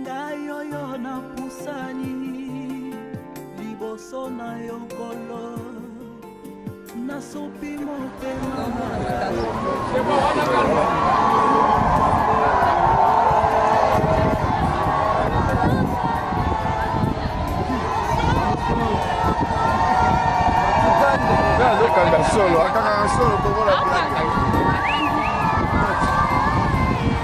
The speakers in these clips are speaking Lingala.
ngai oyo napusani liboso na yo nkolo nasupi motema azokanga solo akangaka solo kokola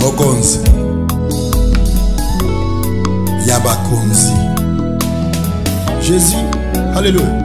mokonzi ya bakonzi jésus alleluya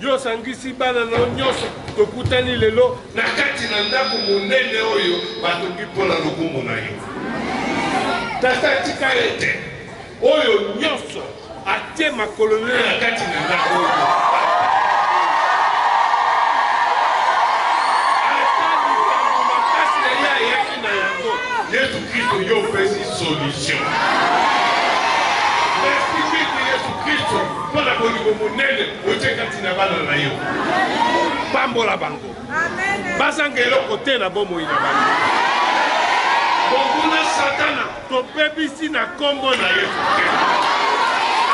Yo osangisi bana na yo nyonso, tokutani lelo na kati na ndako monene oyo batongi mpo na lokumu na yo. Tata, tika ete oyo nyonso atie makolo na na kati na ndako oyo Kristo yo opesi solution merci mingi yesu kristo mpo na bolingo monene otie kati na bana na yo pambola bango bazanga eloko te na bomoi na bango bonguna satana tobebisi na nkombo na yesu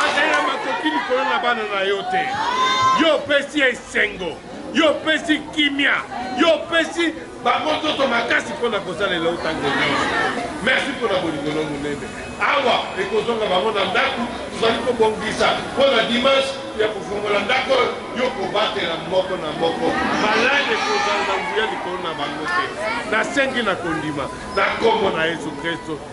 azala makoki likolo na bana na yo te yo opesi esengo yo opesi kimia yo opesi bango nzoto makasi mpo na kosalela yo ntango nyonso merci mpo na bolingo no monene awa ekozonga bango na ndako tozali kobongisa mpo na dimanche ya kofungola ndako oyo yo kobatela moko na moko malade ekozala na nguya likolo na bango te nasengi na kondima na nkombo na yesu kristo